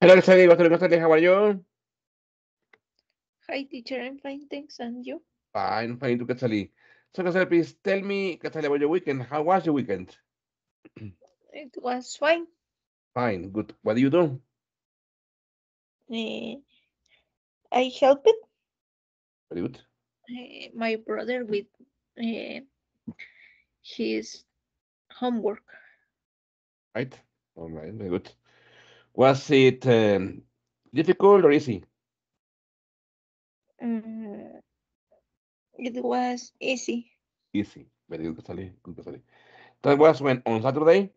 Hello, Casali. What's going on, Casali? How are you? Hi, teacher. I'm fine, thanks. And you? Fine, fine, to Casali. So, Casali, please tell me, Casali, about your weekend. How was your weekend? It was fine. Fine, good. What do you do? Eh, I helped Very good. eh, my brother with eh, his homework. Right? All right, very good. Was it um, difficult or easy? Mm, it was easy. Easy. Very good. Good. That was when on Saturday?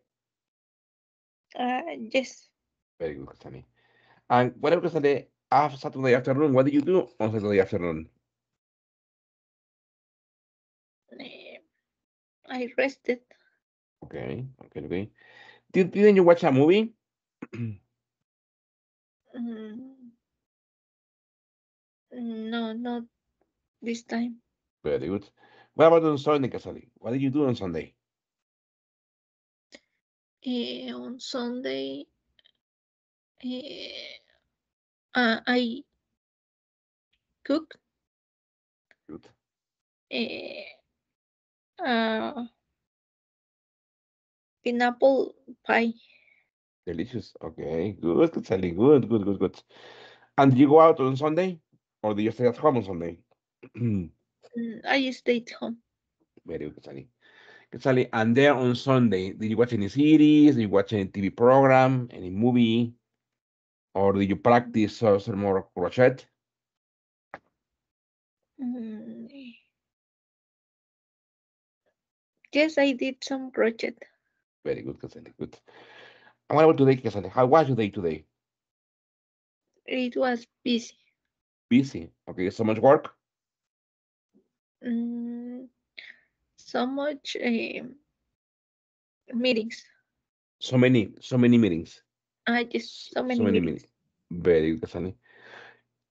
Uh, yes. Very good, Casali. And what about Casali after Saturday afternoon? What did you do on Saturday afternoon? eh, I rested. Okay, okay, okay. Did, didn't you watch a movie? Mm, no, not this time. Very good. What about on Sunday, Casali? What did you do on Sunday? Eh, on Sunday, eh, uh, I cook. Good. eh, uh, pineapple pie. Delicious. Okay, good, Casali. Good, good, good, good. And you go out on Sunday? Or do you stay at home on Sunday? I stay at home. Very good, Casali. Casali, and there on Sunday, did you watch any series? Did you watch any TV program, any movie? Or did you practice uh, some more crochet? Mm, Yes, I did some crochet. Very good, Casali. Good. And what about today, Casali? How was your day today? It was busy. Busy. Okay, so much work? Mm, so much um, meetings. So many, so many meetings. I just so many so many meetings. meetings. Very good.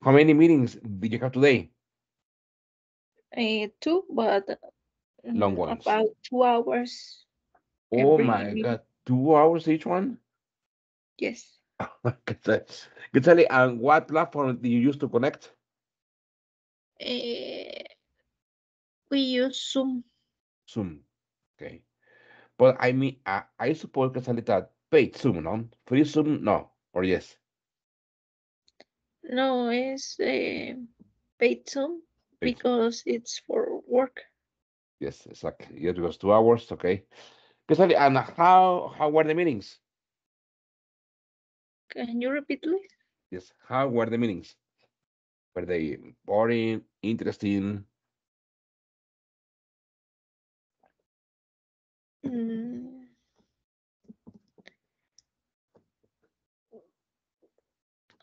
How many meetings did you have today? Uh, two, but Long mm, ones. about two hours. Oh my meeting. God, two hours each one? Yes. Casali, and what platform do you use to connect? Uh, we use Zoom. Zoom. Okay. But I mean, I, I suppose, Casali, that paid Zoom, no? Free Zoom, no. Or yes? No, it's uh, paid Zoom Paid. because it's for work. Yes, It's exactly. Yes, because two hours, okay. Casali, and how, how were the meetings? Can you repeat, please? Yes, how were the meetings? Were they boring, interesting? Mm.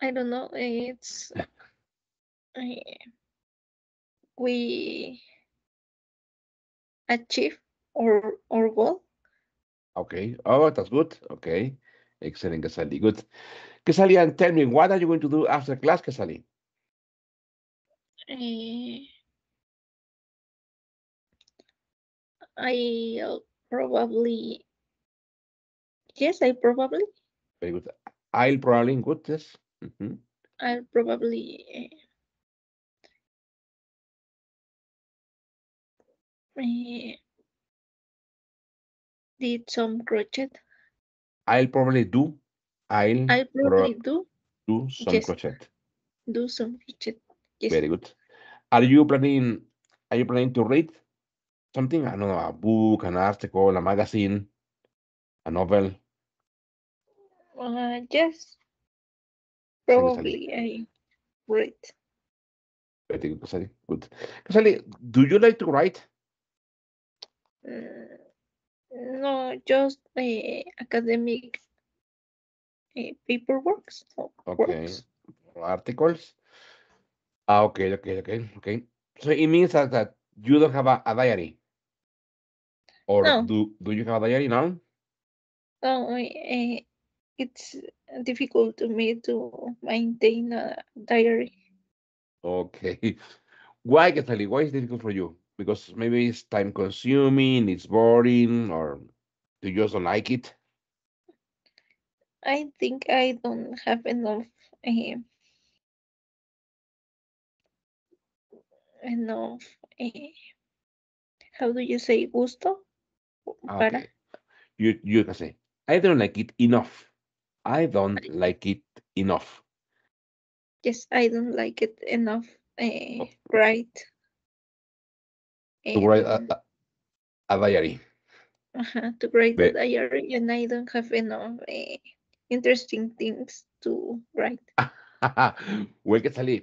I don't know. It's uh, we achieve our our goal. Okay. Oh, that's good. Okay. Excellent, Casali. Good. Casali, and tell me, what are you going to do after class, Casali? Uh, I'll probably yes, I probably Very good. I'll probably good. Yes. Mhm. I'll probably uh, did some crochet. I'll probably do. I'll I'll pro- probably do do some yes. crochet. do some crochet. Yes. Very good. Are you planning? Are you planning to read something? I don't know, a book, an article, a magazine, a novel. Uh, yes. Same as Ali. Probably I read. Very good, Casali. Good. Casali, do you like to write? Mm, no, just uh, academic uh, paperwork. So Okay. works. Articles. Ah, okay, okay, okay, okay. So it means that, that you don't have a, a diary. Or No. do do you have a diary now? No, uh, it's difficult to me to maintain a diary. Okay. Why, Casali? Why is it difficult for you? Because maybe it's time consuming, it's boring, or do you just don't like it? I think I don't have enough uh, enough uh, how do you say gusto para Okay. You you can say, I don't like it enough. I don't like it enough. yes I don't like it enough uh, Oh. right To write a, And, a, a diary. uh-huh, to write Ve- the diary and I don't have enough uh, interesting things to write well, que sale.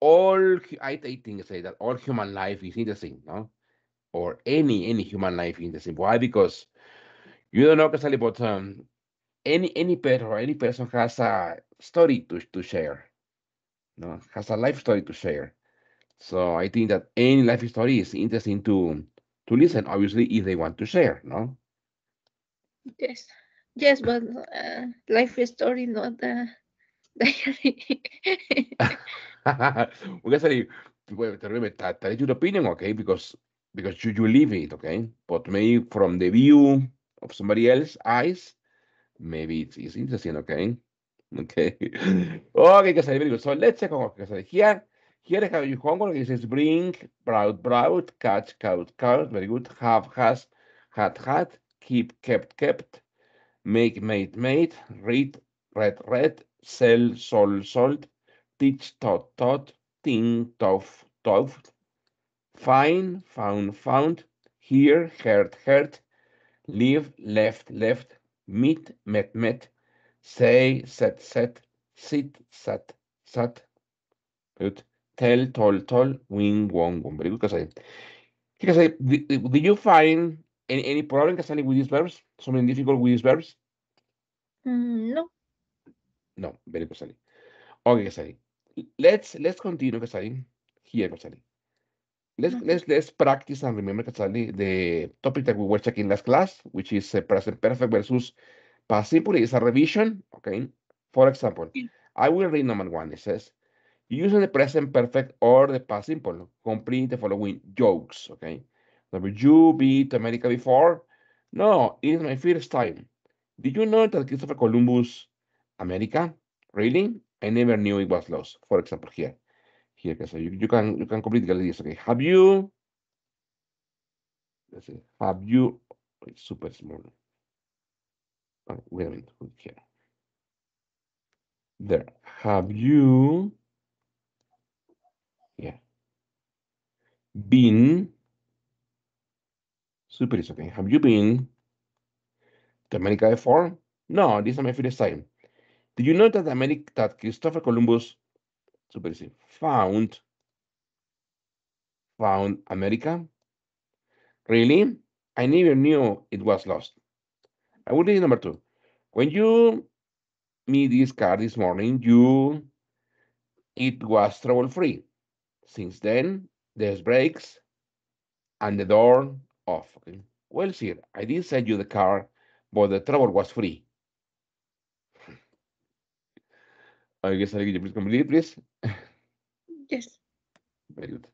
All I, I think say that all human life is interesting, no? Or any any human life is interesting. Why? Because you don't know que sale, but um, any any pet or any person has a story to to share, no? Has a life story to share. So I think that any life story is interesting to to listen. Obviously, if they want to share, no? yes yes but uh, life story not a diary Porque sale, well, te remember that, that is your opinion, okay? Because because you, you live it, okay? But maybe from the view of somebody else's eyes, maybe it's, it's interesting, okay? Okay. Okay, sale very good. So let's check on sale here. Here have your homework. It says bring, brought, brought, catch, caught, caught. Very good. Have, has, had, had, keep, kept, kept, make, made, made, read, read, read, sell, sold, sold, teach, taught, taught, think, tough, tough, find, found, found, hear, heard, heard, live, left, left, meet, met, met, say, said, said, sit, sat, sat, good, tell, told, told, win, won, won. Very good, Kasai. Okay, Kasai, did, did you find any, any problem, Kasai, with these verbs? Something difficult with these verbs? Mm, no No, very good, Kasai. Okay, Kasai. Let's let's continue, Kasai. Here, Kasai. Let's let's let's practice and remember, Kasai, the topic that we were checking last class, which is uh, present perfect versus past simple. It's a revision. Okay. For example, I will read number one. It says, using the present perfect or the past simple, complete the following jokes. Okay. Number you been to America before? No, it is my first time. Did you know that Christopher Columbus America? Really? I never knew it was lost. For example, here. Here, so you, you can you can completely this. Okay. Have you let's see, have you oh, it's super small. Oh, wait a minute. Here. There. Have you yeah been super is okay. Have you been to America before? No, this is my first time. Did you know that America that Christopher Columbus super easy, found found America? Really? I never knew it was lost. I would read number two. When you meet this car this morning, you it was trouble free. Since then, there's brakes and the door off. Okay. Well, sir, I did send you the car, but the trouble was free. I guess I could you please complete, please. yes Very good.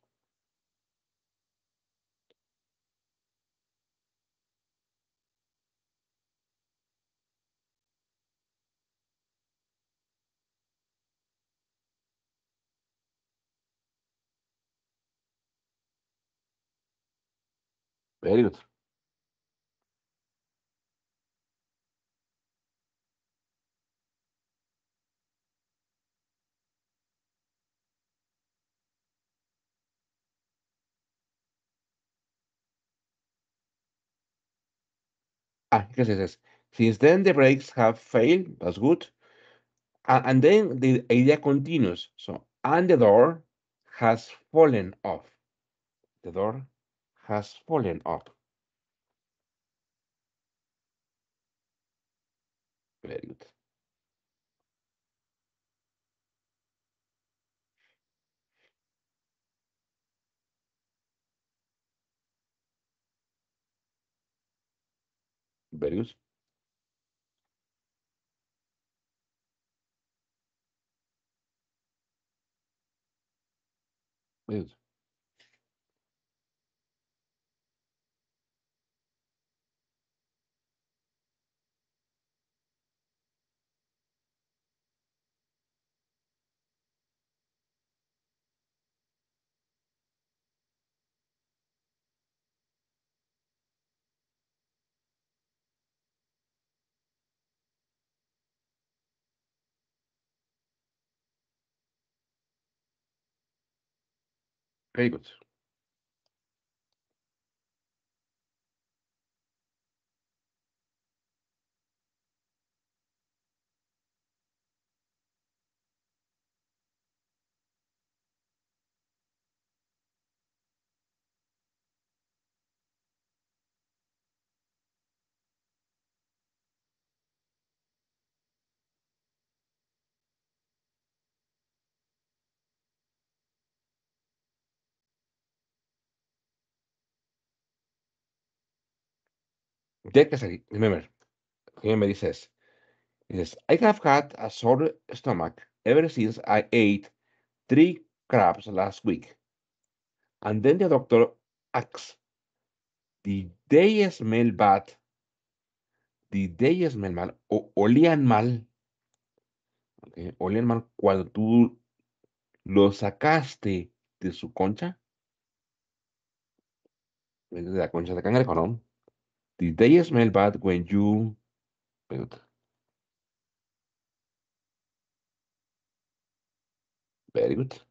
Very good. Ah, because it says, since then the brakes have failed, that's good. And then the idea continues. So, and the door has fallen off. The door has fallen off. Very good. Very good. Very good. Very good. A second. Remember, it says, it says, I have had a sore stomach ever since I ate three crabs last week. And then the doctor asks, Did they smell bad? Did they smell mal? O olían mal. Okay. Olían mal cuando tú lo sacaste de su concha. De la concha de cangrejo, ¿no? Did they smell bad when you... Good. Very good.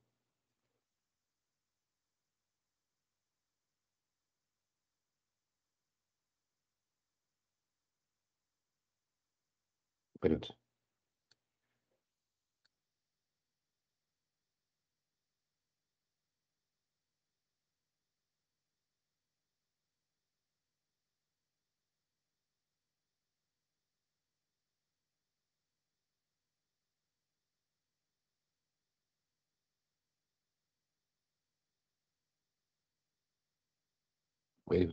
Very good. Very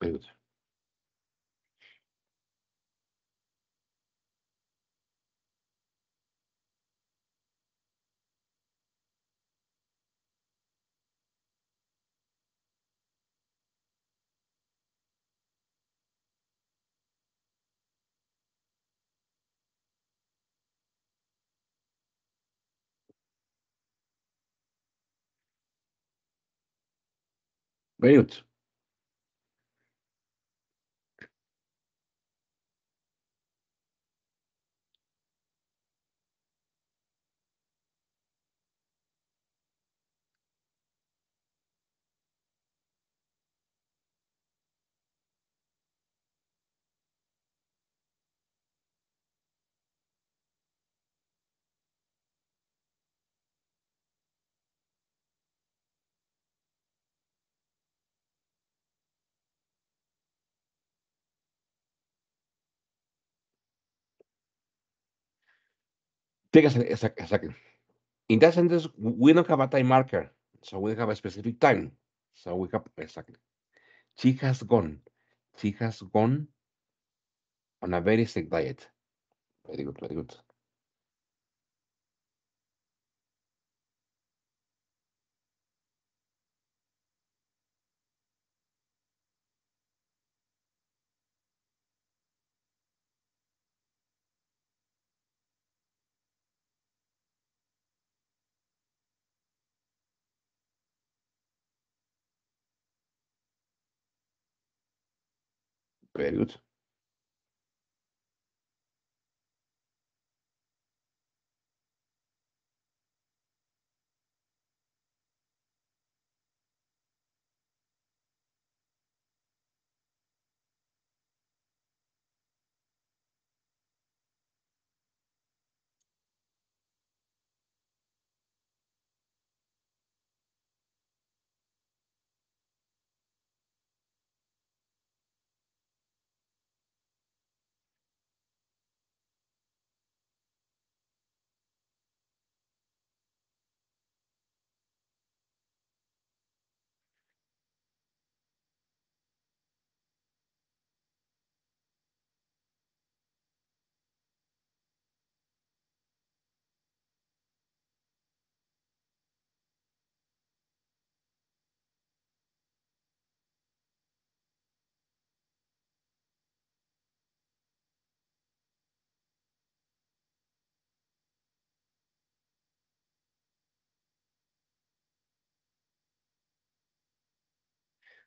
good. Very good. Good. Take a second, a. In that sentence, we don't have a time marker, so we have a specific time. So we have exactly. She has gone. She has gone on a very strict diet. Very good, very good. Very good.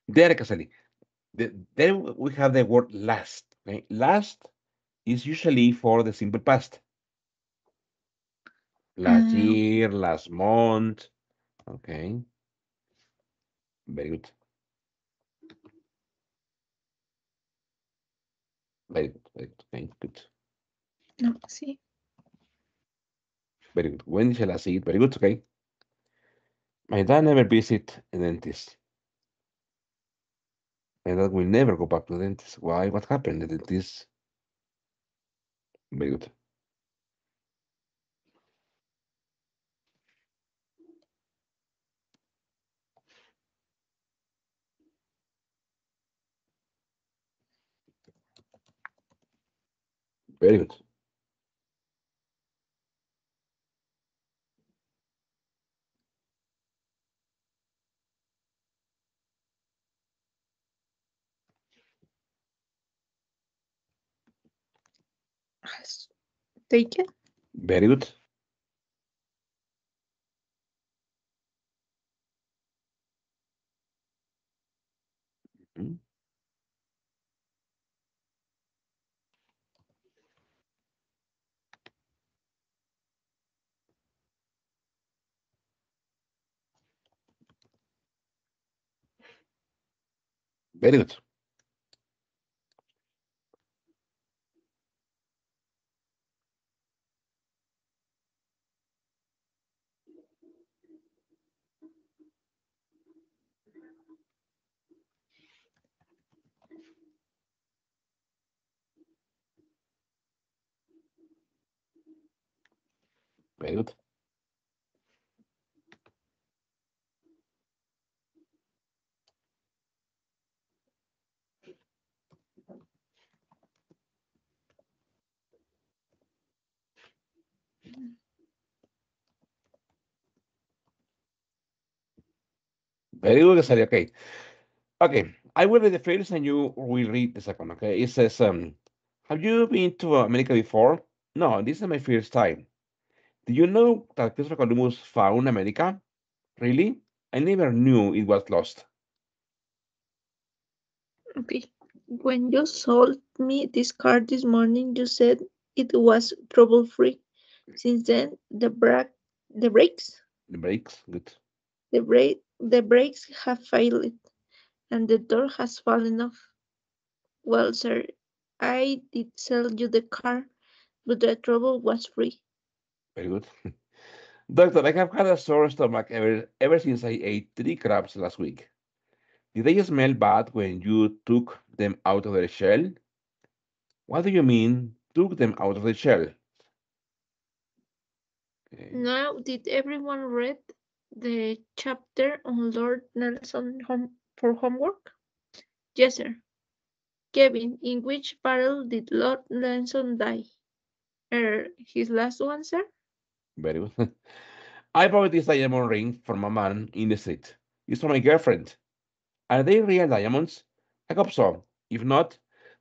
There, Casali. The, then we have the word last. Okay? Last is usually for the simple past. Last Mm. year, last month. Okay. Very good. Very good. Very good. Okay, good. No, sí. Very good. When shall I see it? Very good. Okay. My dad never visit a dentist. My dad will never go back to the dentist. Why? What happened? The dentist. Very good. Very good. Has taken. Very good. Mm. Very good. Very good. Very good. Okay. Okay. I will read the first and you will read the second. Okay. It says, um, have you been to America before? No, this is my first time. Do you know that Christopher Columbus found America? Really? I never knew it was lost. Okay. When you sold me this car this morning, you said it was trouble free. Since then, the brake, the brakes, The brakes, good. the brake, the brakes have failed, and the door has fallen off. Well, sir, I did sell you the car, but the trouble was free. Very good. Doctor, I have had a sore stomach ever ever since I ate three crabs last week. Did they smell bad when you took them out of their shell? What do you mean, took them out of the shell? Okay. Now, did everyone read the chapter on Lord Nelson for homework? Yes, sir. Kevin, in which battle did Lord Nelson die? Er, his last one, sir? Very good. I bought this diamond ring from a man in the street. It's for my girlfriend. Are they real diamonds? I hope so. If not,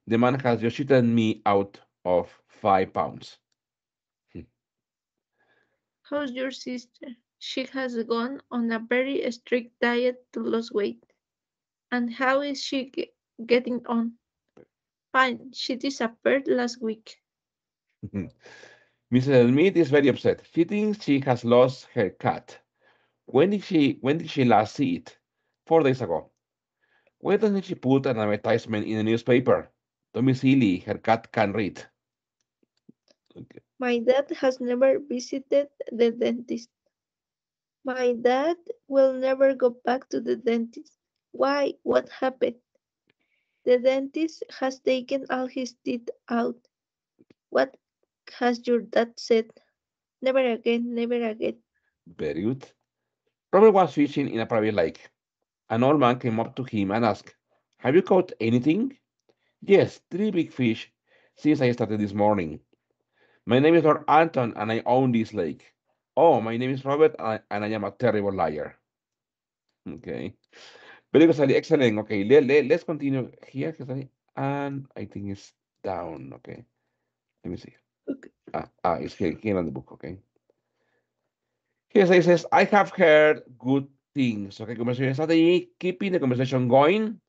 the man has just cheated me out of five pounds. How's your sister? She has gone on a very strict diet to lose weight. And how is she ge- getting on? Fine, she disappeared last week. Mrs. Smith is very upset. She thinks she has lost her cat. When did she when did she last see it? Four days ago. Why doesn't she put an advertisement in the newspaper? Don't be silly, her cat can read. Okay. My dad has never visited the dentist. My dad will never go back to the dentist. Why? What happened? The dentist has taken all his teeth out. What has your dad said? Never again, never again. Very good. Robert was fishing in a private lake. An old man came up to him and asked, Have you caught anything? Yes, three big fish since I started this morning. My name is Lord Anton and I own this lake. Oh, my name is Robert and I, am a terrible liar. Okay. Very good. Excellent. Okay, let, let, let's continue here. And I think it's down. Okay. Let me see. Okay. Ah, ah it's here, here on the book. Okay. Here it says, I have heard good things. Okay, conversation strategy, keeping the conversation going.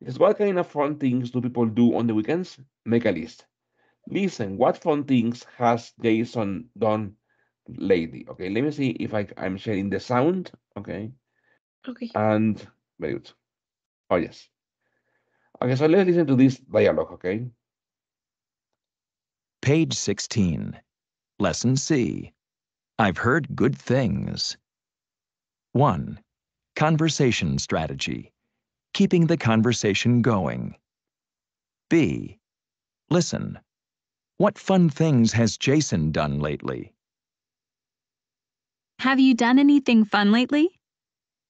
It's what kind of fun things do people do on the weekends? Make a list. Listen, what fun things has Jason done lately? Okay, let me see if I, I'm sharing the sound. Okay, Okay. and very good. Oh, yes. Okay, so let's listen to this dialogue, okay? Page 16. Lesson C. I've heard good things. 1. Conversation strategy. Keeping the conversation going. B. Listen. What fun things has Jason done lately? Have you done anything fun lately?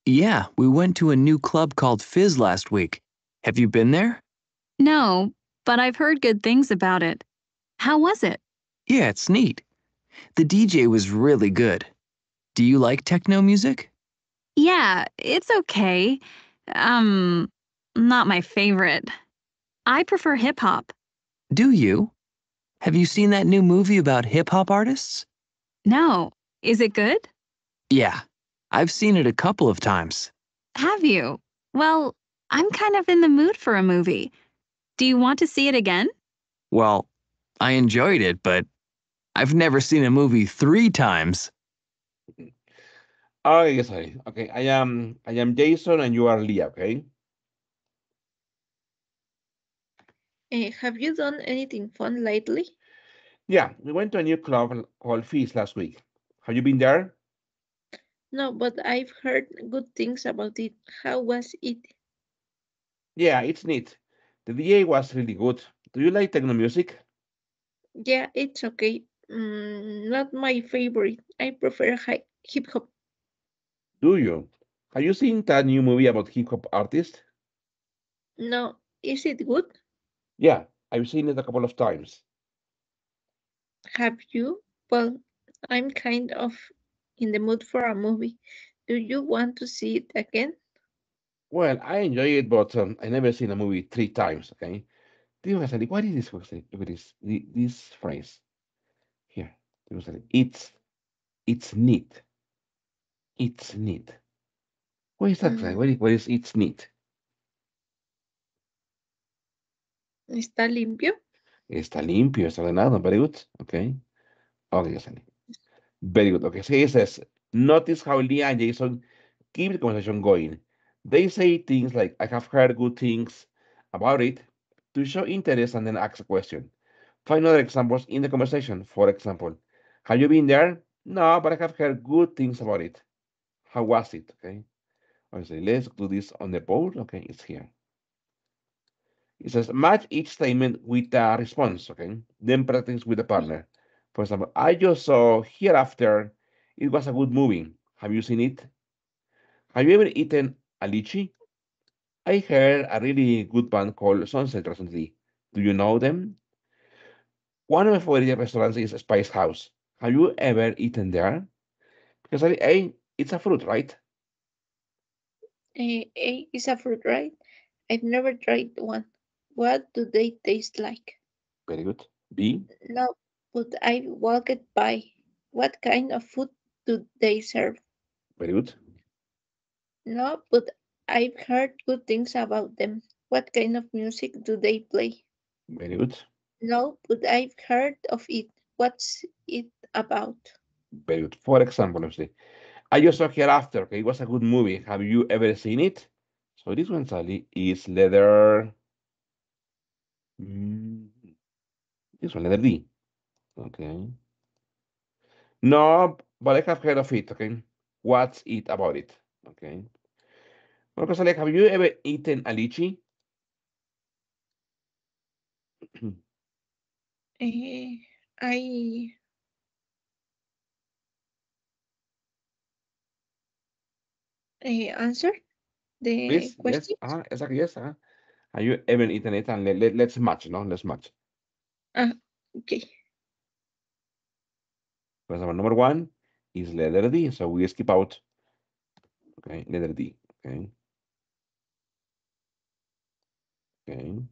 Yeah, we went to a new club called Fizz last week. Have you been there? No, but I've heard good things about it. How was it? Yeah, it's neat. The DJ was really good. Do you like techno music? Yeah, it's okay. Um, not my favorite. I prefer hip hop. Do you? Have you seen that new movie about hip hop artists? No, is it good? Yeah, I've seen it a couple of times. Have you? Well, I'm kind of in the mood for a movie. Do you want to see it again? Well, I enjoyed it, but I've never seen a movie three times. Okay, sorry. Okay, I am I am Jason and you are Leah, okay? Eh, have you done anything fun lately? Yeah, we went to a new club called Feast last week. Have you been there? No, but I've heard good things about it. How was it? Yeah, it's neat. The DJ was really good. Do you like techno music? Yeah, it's okay. Mm, not my favorite. I prefer hi- hip hop. Do you? Have you seen that new movie about hip hop artists? No, is it good? Yeah, I've seen it a couple of times. Have you? Well, I'm kind of in the mood for a movie. Do you want to see it again? Well, I enjoy it, but um, I never seen a movie three times. Okay. Guys what is this? Look at this. This phrase here. Do you guys- It's it's neat. It's neat. What is that? Mm. What is, what is it's neat? ¿Está limpio? Está limpio, está ordenado. Very good. Okay. Okay, Yesenia. Very good. Okay, so he says, notice how Leah and Jason keep the conversation going. They say things like, I have heard good things about it to show interest and then ask a question. Find other examples in the conversation. For example, have you been there? No, but I have heard good things about it. How was it? Okay. Obviously, let's do this on the board. Okay, it's here. It says match each statement with a response. Okay. Then practice with a partner. For example, I just saw Hereafter. It was a good movie. Have you seen it? Have you ever eaten a lychee? I heard a really good band called Sunset recently. Do you know them? One of my favorite restaurants is Spice House. Have you ever eaten there? Because I, I it's a fruit, right? Eh, A is a fruit, right? I've never tried one. What do they taste like? Very good. B. No, but I walked by. What kind of food do they serve? Very good. No, but I've heard good things about them. What kind of music do they play? Very good. No, but I've heard of it. What's it about? Very good. For example, let me see. I just saw Hereafter. Okay, it was a good movie. Have you ever seen it? So this one, Sally, is letter. Mm, this one, letter D. Okay. No, but I have heard of it. Okay. What's it about it? Okay. Well, Sally, have you ever eaten a lychee? Eh, I eh, answer the Yes, yes. question. Uh, exactly. Yes. Uh, have you ever eaten it? And let, let, let's match. No, let's match. Okay. For example, number one is letter D, so we skip out. Okay, letter D. Okay. Okay.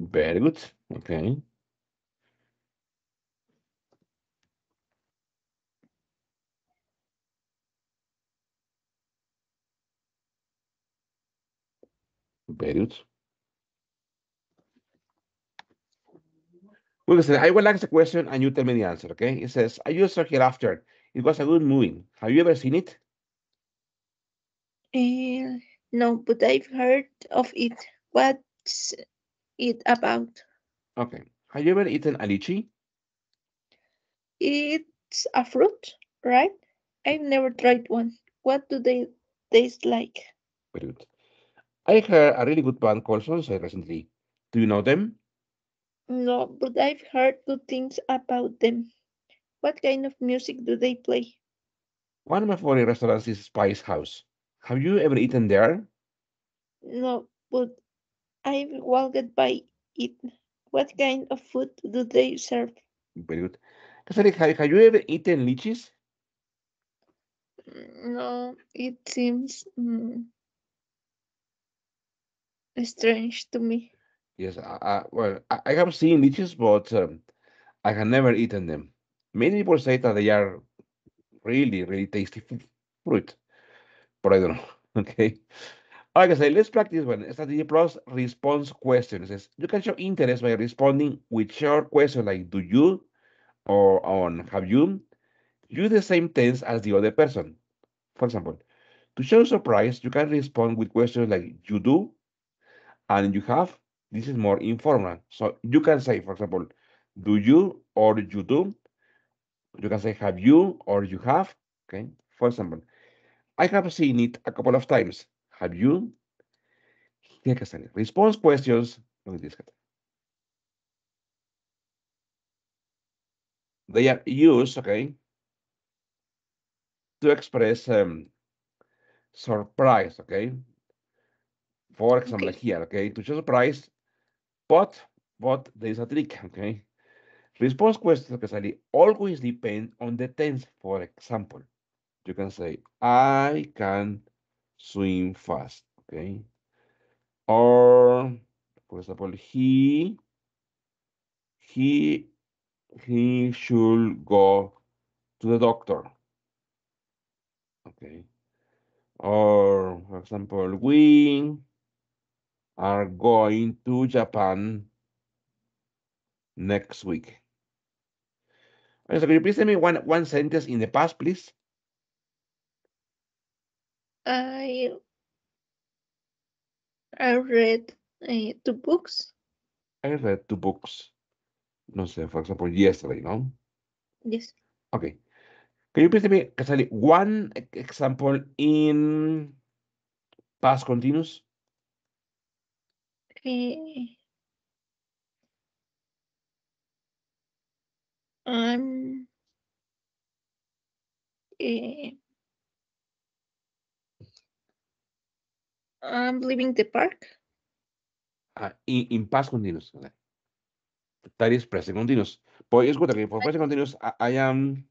Very good. Okay. Very good. Well, listen, I will ask the question and you tell me the answer, okay? It says, I used her hereafter. It was a good movie. Have you ever seen it? Eh, no, but I've heard of it. What's it about? Okay. Have you ever eaten a lychee? It's a fruit, right? I've never tried one. What do they taste like? Very good. I heard a really good band called Sunset recently. Do you know them? No, but I've heard good things about them. What kind of music do they play? One of my favorite restaurants is Spice House. Have you ever eaten there? No, but I've walked by it. What kind of food do they serve? Very good. Cassandra, have, have you ever eaten lychees? Mm, No, it seems mm, strange to me. Yes, I, I, well, I, I have seen lychees, but um, I have never eaten them. Many people say that they are really, really tasty fruit, but I don't know. Okay. Like I say, let's practice one. Strategy plus response questions. Says you can show interest by responding with short questions like do you or on have you. Use the same tense as the other person. For example, to show surprise, you can respond with questions like you do and you have. This is more informal. So you can say, for example, do you or you do. You can say have you or you have. Okay. For example, I have seen it a couple of times. Have you? Tiene que salir. Response questions. Look at this. They are used, okay, to express um, surprise, okay? For example, Okay. here, okay, to show surprise, but, but there is a trick, okay? Response questions always depend on the tense. For example, you can say, I can swim fast, okay? Or, for example, he, he, he should go to the doctor. Okay. Or, for example, we are going to Japan next week. Okay, so can you please tell me one, one sentence in the past, please? I I read uh, two books. I read two books. No sé, for example, yesterday, no? Yes. Okay. Can you please tell me, Casali, one example in past continuous? Eh, I'm eh, I'm leaving the park. Uh, in, in past continuous. okay. That is present continuous. But it's good, okay, for present continuous, I, I am,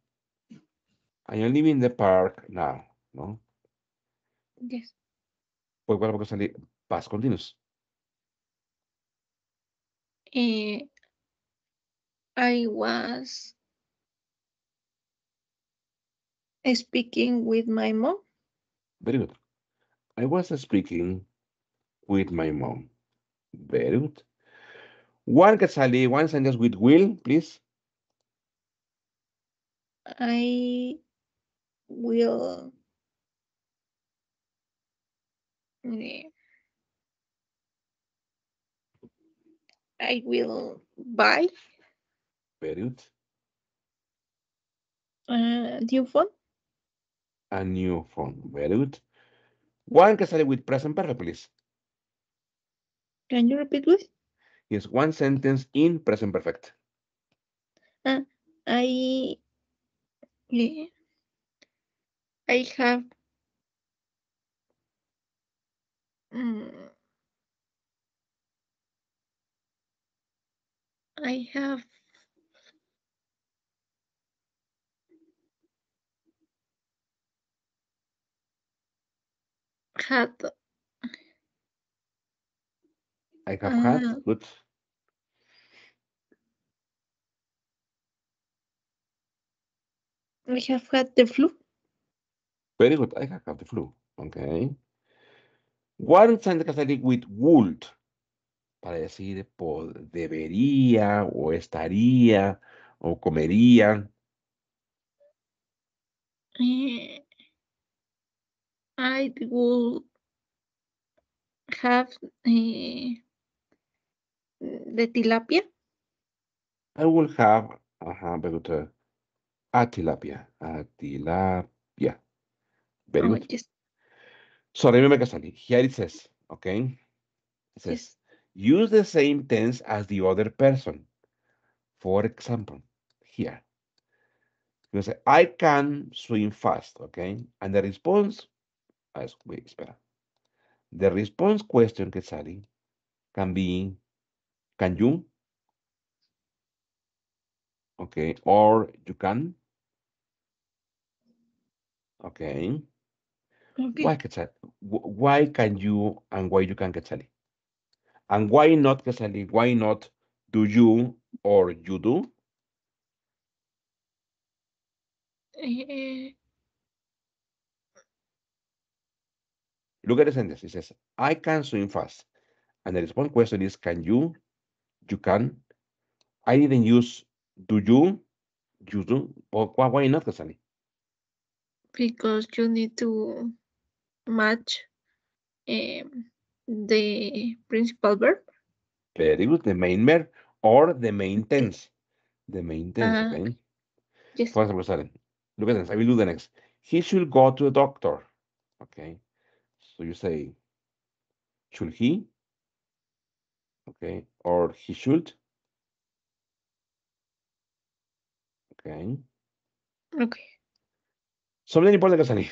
I am leaving the park now, no? Yes. Pues bueno, porque salí past continuous. Eh, I was speaking with my mom. Very good. I was speaking with my mom. Very good. One Casali, one sentence with will, please. I will I will buy Very good. a new phone. A new phone. Very good. One Casali with present perfect, please. Can you repeat please? Yes, one sentence in present perfect. I eh, I have mm, I have had I have had. Ah. Good. I have had the flu. Very good. I have had the flu. Okay. One sentence que salir with would. Para decir pod- debería o estaría o comería. Eh, I will have eh, the tilapia. I will have, ajá, very good. uh, A tilapia. A tilapia. Very Oh, good. yes, So remember que salir. Here it says, okay? It says, yes, use the same tense as the other person. For example, here. You say, I can swim fast, okay? And the response, as wait, espera. The response question que can be, can you? Okay, or you can. Okay. okay. Why que Why can you and why you can que sale? And why not que sale? Why not do you or you do? Eh, eh, Look at the sentence. It says, I can swim fast. And the response question is, can you? You can. I didn't use do you? You do. Why, why not, Kasani? because you need to match um, the principal verb. Very good. The main verb or the main tense. The main tense, Ah, okay? Yes, For example, Sally, look at this. I will do the next. He should go to the doctor. Okay. So you say, should he? Okay. Or he should. Okay. okay. Something important, Kasani.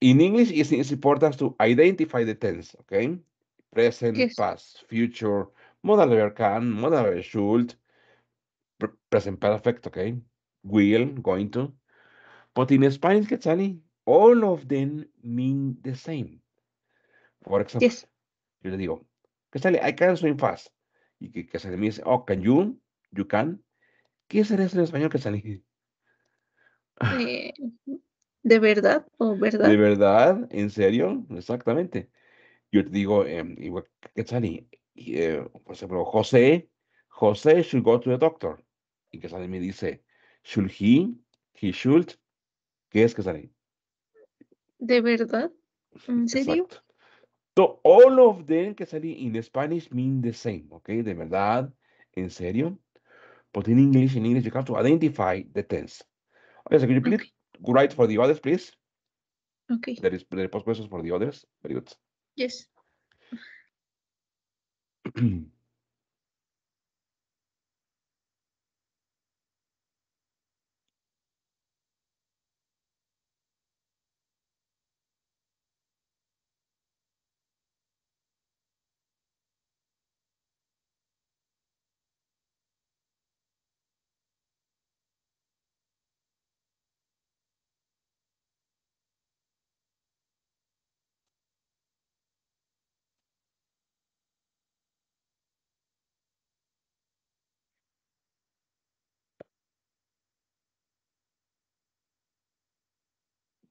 In English, it's, it's important to identify the tense, okay? Present, Yes. past, future, modal verb can, modal verb should, pre- present perfect, okay? Will, going to. But in Spanish, Quetzali, all of them mean the same. For example, Yes, yo le digo, Quetzali, I can swim fast. Y que Quetzali me dice, oh, can you? You can. ¿Qué será eso en español, Quetzali? eh, de verdad o verdad. ¿De verdad? ¿En serio? Exactamente. Yo te digo, em, igual que Quetzali, y, eh, por ejemplo, José, José should go to the doctor. Y Quetzali me dice, should he? He should. ¿Qué es Quetzali? ¿De verdad? ¿En serio? Exacto. So, all of them que salí in Spanish mean the same, okay? De verdad, en serio. But in English, in English, you have to identify the tense. Okay, so could you please Okay. write for the others, please? Okay. There is the post questions for the others. Very good. Yes.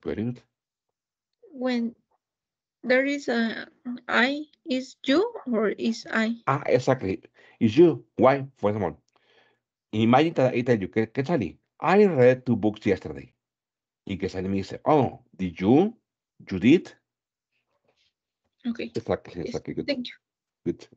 Good. When there is a I, is you or is I? Ah, exactly. Is you. Why? For example, imagine that I tell you, que, que I read two books yesterday. Y que Sally me dice, oh, did you? You did? Okay. Exactly, Yes. exactly. Good. Thank you. Good.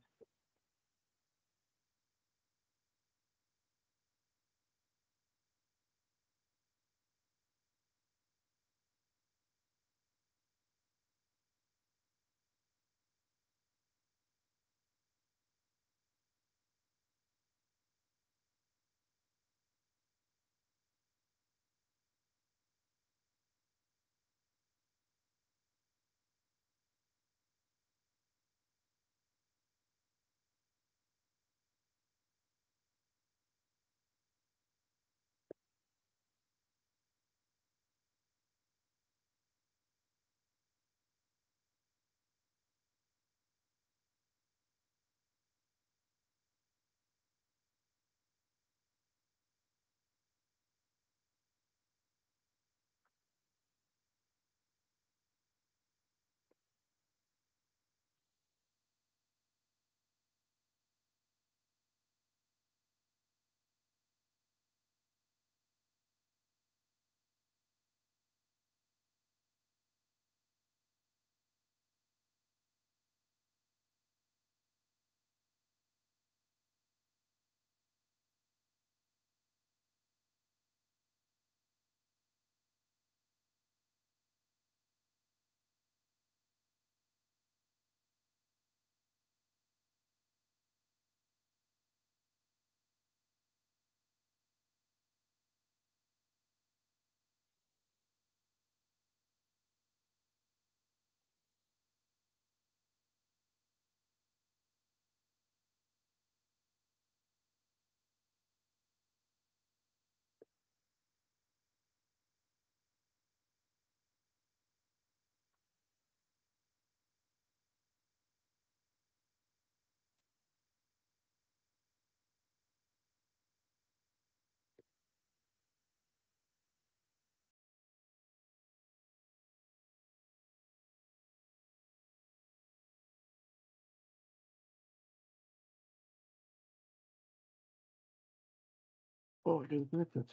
Oh, you're connected.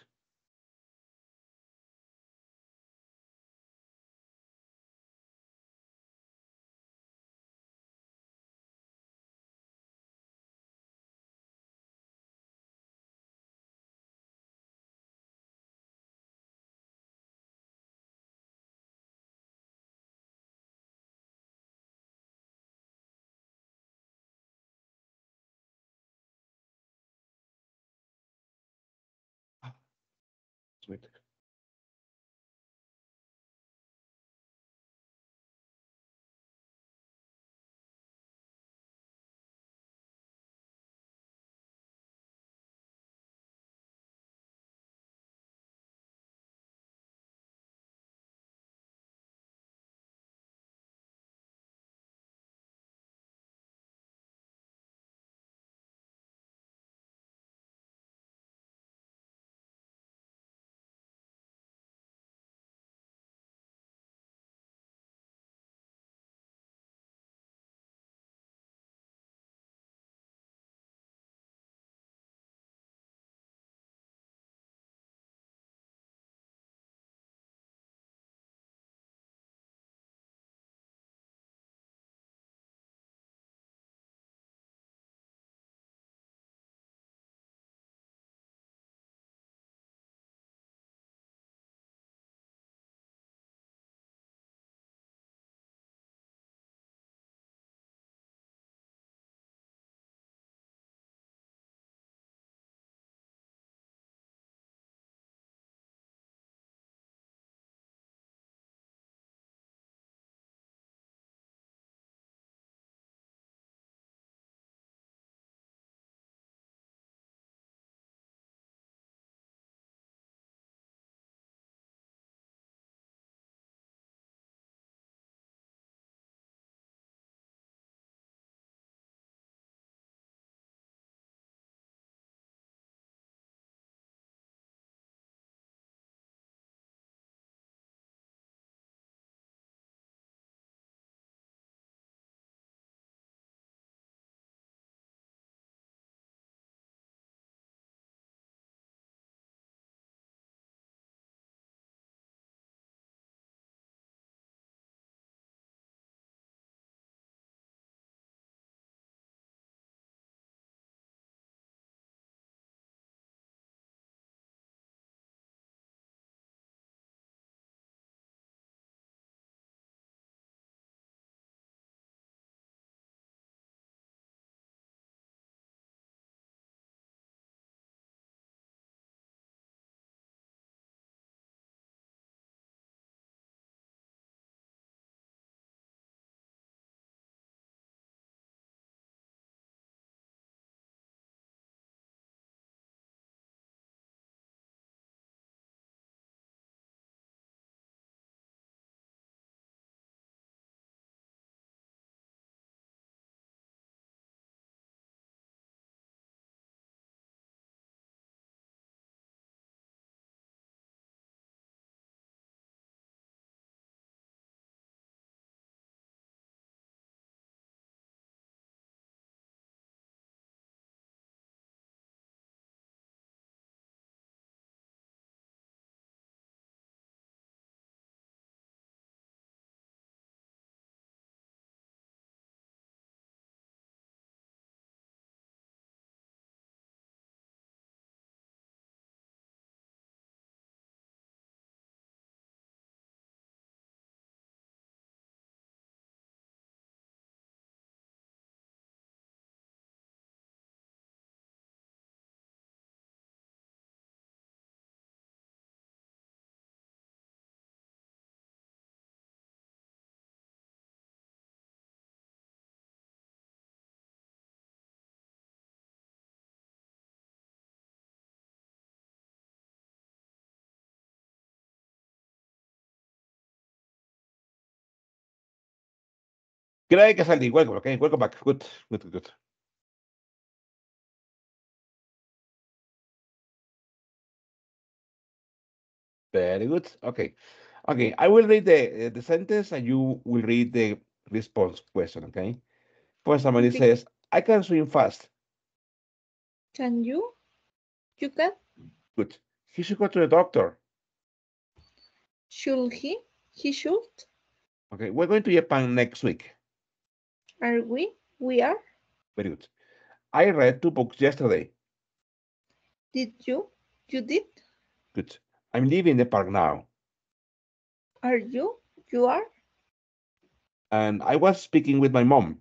Wait. Welcome. Okay, welcome back. Good, good, good. Very good. Okay. Okay, I will read the, uh, the sentence and you will read the response question, okay? First, somebody says, I can swim fast. Can you? You can? Good. He should go to the doctor. Should he? He should. Okay, we're going to Japan next week. Are we? We are. Very good. I read two books yesterday. Did you? You did? Good. I'm leaving the park now. Are you? You are? And I was speaking with my mom.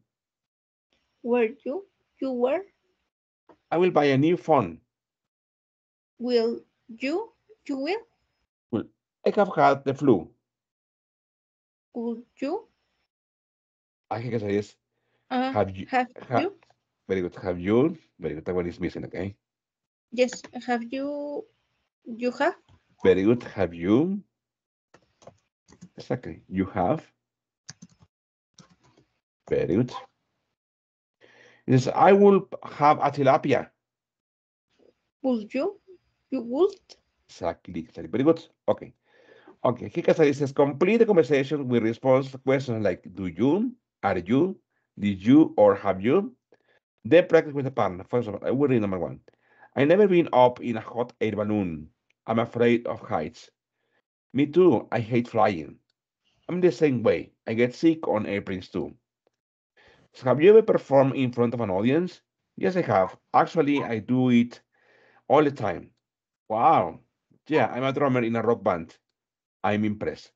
Were you? You were? I will buy a new phone. Will you? You will? Well, I have had the flu. Would you? I think it is. Uh, Have you? have ha- you? Very good. Have you? Very good. That one is missing. Okay. Yes. Have you? You have? Very good. Have you? Exactly. You have. Very good. It says, I will have a tilapia. Would you? You would? Exactly. exactly. Very good. Okay. Okay. Casari says, complete the conversation with response to questions like, do you, are you, did you, or have you? Then practice with a partner. For example, I will read number one. I never been up in a hot air balloon. I'm afraid of heights. Me too. I hate flying. I'm the same way. I get sick on airplanes too. So have you ever performed in front of an audience? Yes, I have. Actually, I do it all the time. Wow. Yeah, I'm a drummer in a rock band. I'm impressed.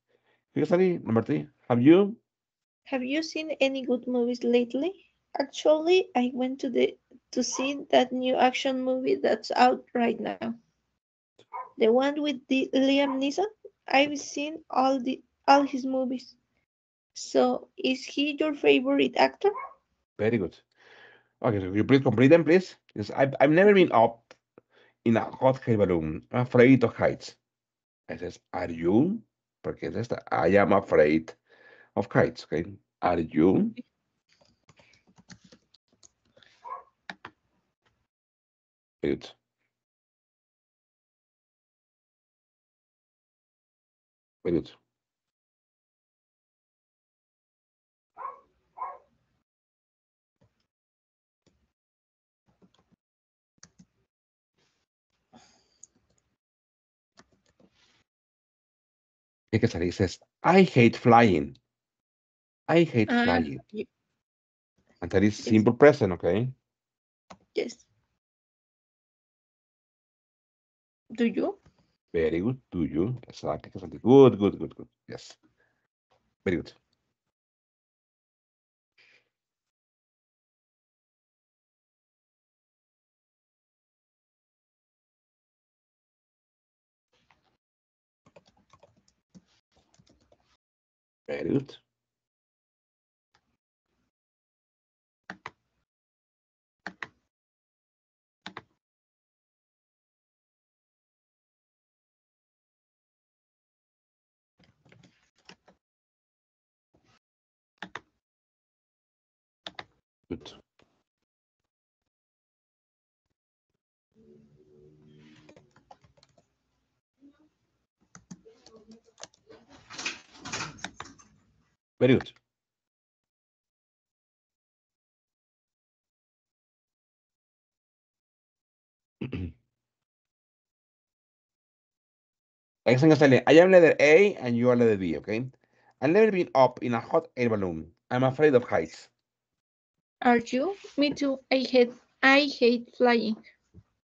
Here's number three. Have you? Have you seen any good movies lately? Actually, I went to the to see that new action movie that's out right now. The one with the Liam Neeson. I've seen all the all his movies. So, is he your favorite actor? Very good. Okay, so you please complete them, please. Yes, I've, I've never been up in a hot air balloon. Afraid of heights. I says, are you? Porque es esta. I am afraid of heights. Okay. Are you? Good. Very good. He says, I hate flying. I hate Uh, flying. And that is yes. simple present, okay? Yes. Do you? Very good. Do you? Exactly. exactly. Good, good, good, good. Yes. Very good. Very good. Good. Very good. I am letter A and you are letter B, okay? I've never been up in a hot air balloon. I'm afraid of heights. Are you? Me too. I hate I hate flying.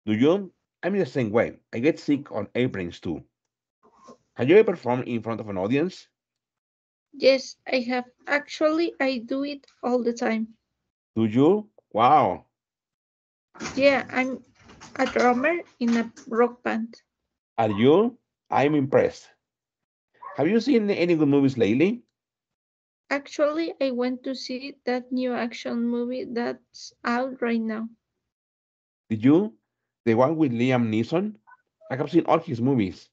Do you? I'm the same way. I get sick on airplanes too. Have you ever performed in front of an audience? Yes, I have. Actually, I do it all the time. Do you? Wow. Yeah, I'm a drummer in a rock band. Are you? I'm impressed. Have you seen any good movies lately? Actually, I went to see that new action movie that's out right now. Did you? The one with Liam Neeson? I have seen all his movies.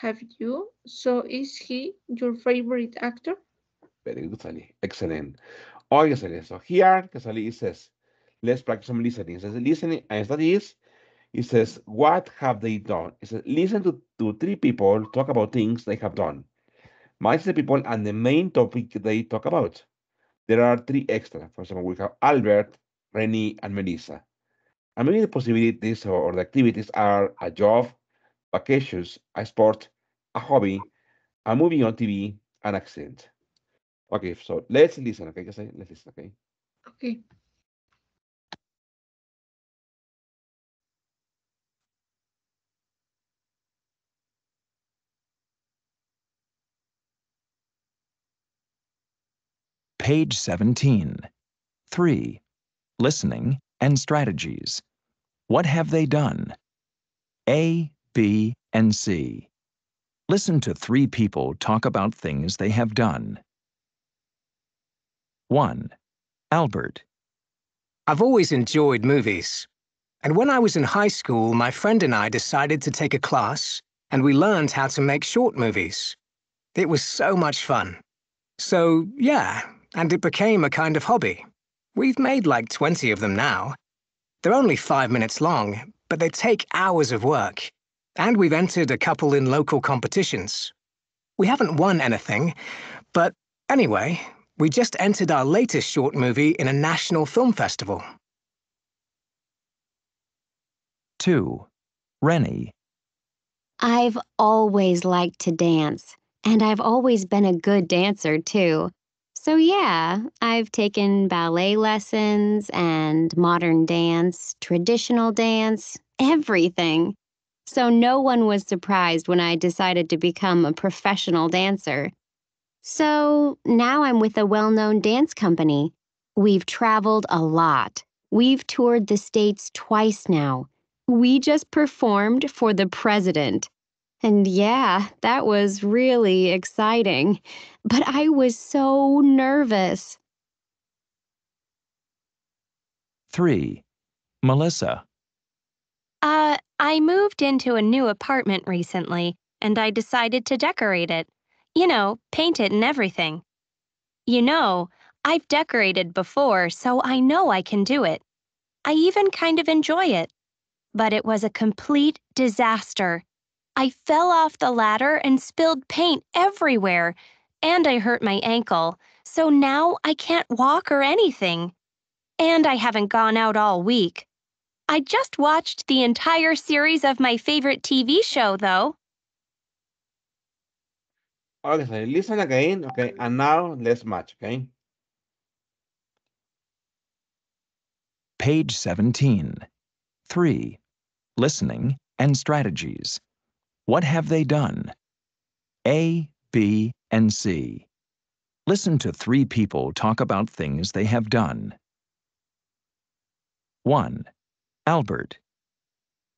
Have you? So is he your favorite actor? Very good, Sally. Excellent. Okay, Sally. So here, Sally says, let's practice some listening. It says listening, and that is, it says, what have they done? It says, listen to, to three people talk about things they have done. Match the people and the main topic they talk about. There are three extra. For example, we have Albert, Rennie, and Melissa. And maybe the possibilities or, the activities are a job, vacations, a sport, a hobby, a movie on TV, an accident. Okay, so let's listen, okay? Let's listen, okay? Okay. Page 17. 3. Listening and strategies. What have they done? A, B, and C. Listen to three people talk about things they have done. 1. Albert. I've always enjoyed movies. And when I was in high school, my friend and I decided to take a class, and we learned how to make short movies. It was so much fun. So, yeah, and it became a kind of hobby. We've made like 20 of them now. They're only five minutes long, but they take hours of work. And we've entered a couple in local competitions. We haven't won anything, but anyway, we just entered our latest short movie in a national film festival. 2. Rennie. I've always liked to dance, and I've always been a good dancer, too. So, yeah, I've taken ballet lessons and modern dance, traditional dance, everything. So, no one was surprised when I decided to become a professional dancer. So, now I'm with a well known dance company. We've traveled a lot. We've toured the States twice now. We just performed for the president. And yeah, that was really exciting. But I was so nervous. 3. Melissa. Uh, I moved into a new apartment recently, and I decided to decorate it. You know, paint it and everything. You know, I've decorated before, so I know I can do it. I even kind of enjoy it. But it was a complete disaster. I fell off the ladder and spilled paint everywhere, and I hurt my ankle, so now I can't walk or anything. And I haven't gone out all week. I just watched the entire series of my favorite TV show, though. Okay, so listen again, okay? And now let's match, okay? Page 17. 3. Listening and strategies. What have they done? A, B, and C. Listen to three people talk about things they have done. 1. Albert.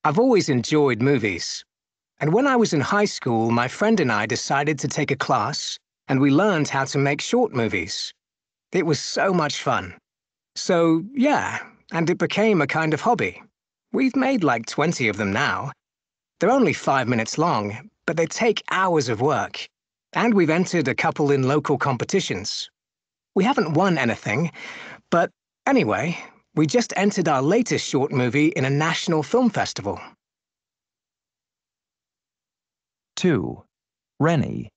I've always enjoyed movies. And when I was in high school, my friend and I decided to take a class, and we learned how to make short movies. It was so much fun. So, yeah, and it became a kind of hobby. We've made like 20 of them now. They're only five minutes long, but they take hours of work. And we've entered a couple in local competitions. We haven't won anything, but anyway, we just entered our latest short movie in a national film festival. 2. Rennie.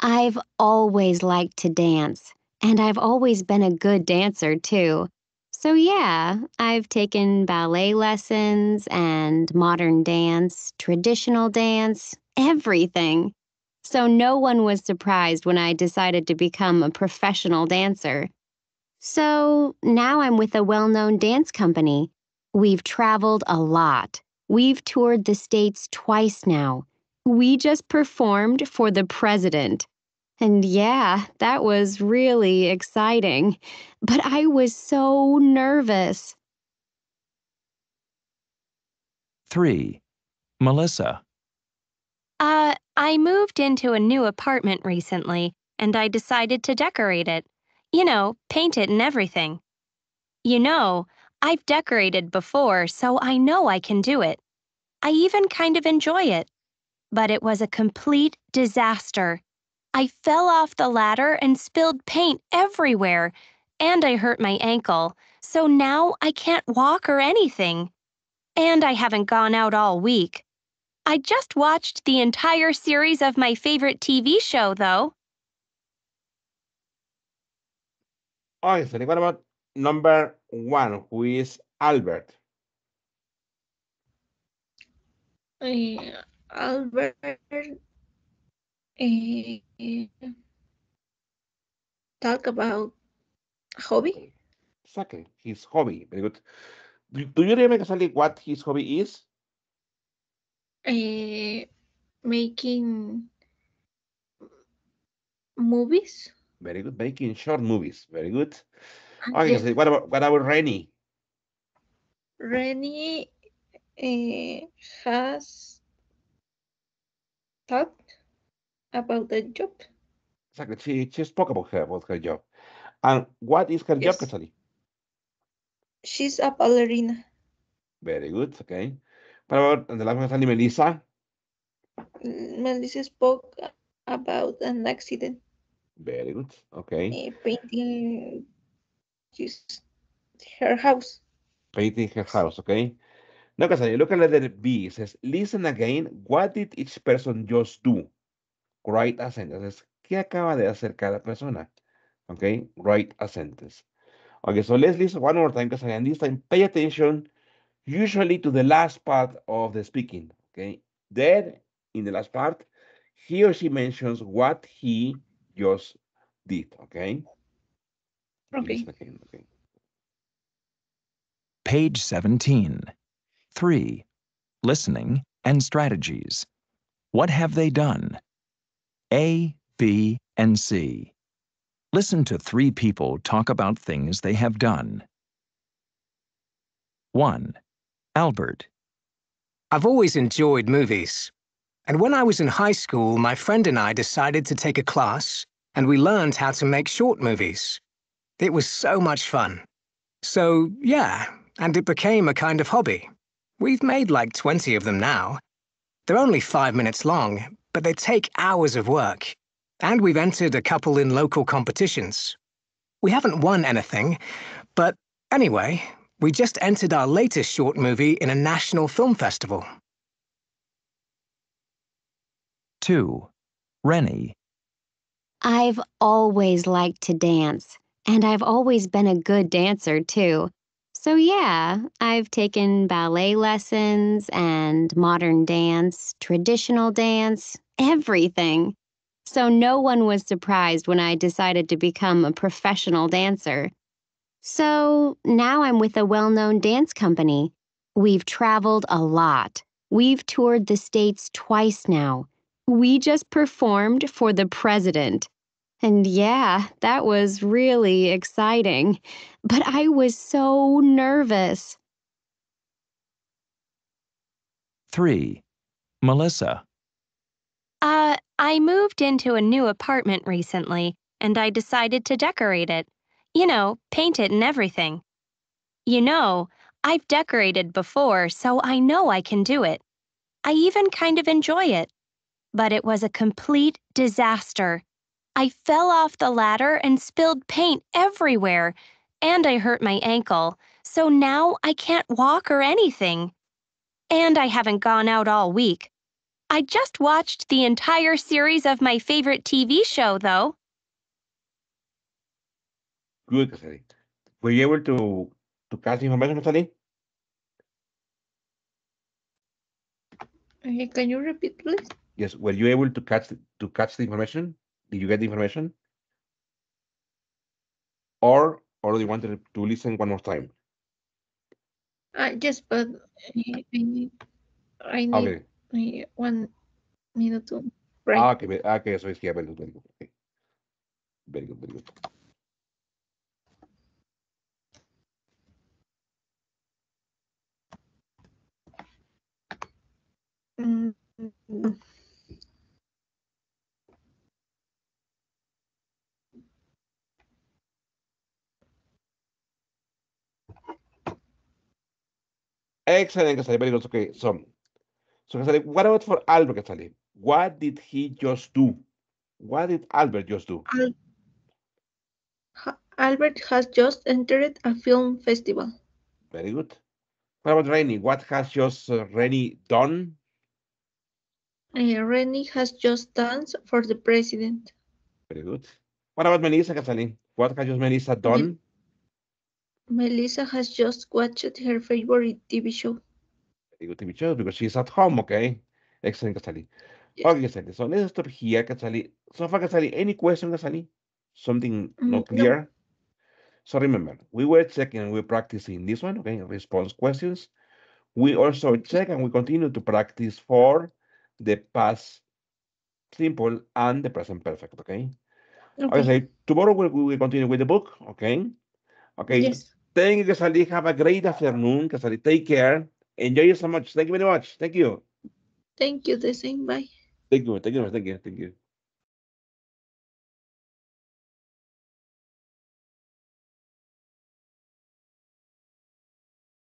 I've always liked to dance, and I've always been a good dancer, too. So, yeah, I've taken ballet lessons and modern dance, traditional dance, everything. So, no one was surprised when I decided to become a professional dancer. So, now I'm with a well known dance company. We've traveled a lot. We've toured the States twice now. We just performed for the president. And yeah, that was really exciting. But I was so nervous. 3. Melissa. Uh, I moved into a new apartment recently, and I decided to decorate it. You know, paint it and everything. You know, I've decorated before, so I know I can do it. I even kind of enjoy it. But it was a complete disaster. I fell off the ladder and spilled paint everywhere, and I hurt my ankle, so now I can't walk or anything. And I haven't gone out all week. I just watched the entire series of my favorite TV show, though. Okay, so what about number one, who is Albert? Albert eh, talk about hobby. Exactly. His hobby. Very good. Do, do you remember exactly what his hobby is? Eh, making movies. Very good. Making short movies. Very good. And Okay, yes, Casali, what about what about Rennie? Rennie eh, has thought about the job. Exactly. She, she spoke about her about her job. And what is her Yes. job, Casali? She's a ballerina. Very good. Okay. What about and the last one, Melissa? Mm, Melissa spoke about an accident Very good. Okay. eh, painting his, her house. Painting her house. Okay. Now, Casali, look at letter B. It says, listen again. What did each person just do? Write a sentence. ¿Qué acaba de hacer cada persona? Okay. Write a sentence. Okay. So let's listen one more time, Casali. And this time, pay attention usually to the last part of the speaking. Okay. Then, in the last part, he or she mentions what he just did. Okay. Okay. Listen again, okay. Page 17. 3. Listening and strategies. What have they done? A, B, and C. Listen to three people talk about things they have done. 1. Albert. I've always enjoyed movies. And when I was in high school, my friend and I decided to take a class, and we learned how to make short movies. It was so much fun. So, yeah, and it became a kind of hobby. We've made like 20 of them now. They're only five minutes long, but they take hours of work. And we've entered a couple in local competitions. We haven't won anything, but anyway, we just entered our latest short movie in a national film festival. 2. Rennie. I've always liked to dance, and I've always been a good dancer too. So, yeah, I've taken ballet lessons and modern dance, traditional dance, everything. So, no one was surprised when I decided to become a professional dancer. So, now I'm with a well known dance company. We've traveled a lot. We've toured the States twice now. We just performed for the president. And yeah, that was really exciting. But I was so nervous. 3. Melissa. Uh, I moved into a new apartment recently, and I decided to decorate it. You know, paint it and everything. You know, I've decorated before, so I know I can do it. I even kind of enjoy it. But it was a complete disaster. I fell off the ladder and spilled paint everywhere, and I hurt my ankle, so now I can't walk or anything. And I haven't gone out all week. I just watched the entire series of my favorite TV show, though. Good, Casali. Were you able to to catch the information, Casali? Eh, can you repeat, please? Yes. Were you able to catch to catch the information? Did you get the information? Or or do you want to to listen one more time? Uh, yes, but I need, I need Okay. one minute to write. Ah, okay. ah, Okay. So it's here. Very good. Very good. Okay. Very good. Very good. Mm, mm, Excellent, Casali. Very good. Okay. So, so Casali, what about for Albert, Casali? What did he just do? What did Albert just do? Al- Albert has just entered a film festival. Very good. What about Rennie? What has just uh, Rennie done? Uh, Rennie has just danced for the president. Very good. What about Melissa, Casali? What has just Melissa done? Melissa has just watched her favorite TV show. Good TV shows because she's at home, okay? Excellent, Kasali. Yes. Okay, Kasali. So let's stop here, Kasali. So far, Kasali, any question, Kasali? Something Mm, not no. clear? So remember, we were checking and we're practicing this one, okay? Response questions. We also check and we continue to practice for the past simple and the present perfect, okay? Okay. Okay, tomorrow we we will continue with the book, okay? Okay, Yes. Thank you, Kasali. Have a great afternoon, Kasali. Take care. Enjoy you so much. Thank you very much. Thank you. Thank you. The same. Bye. Thank you. Thank you. Thank you. Thank you.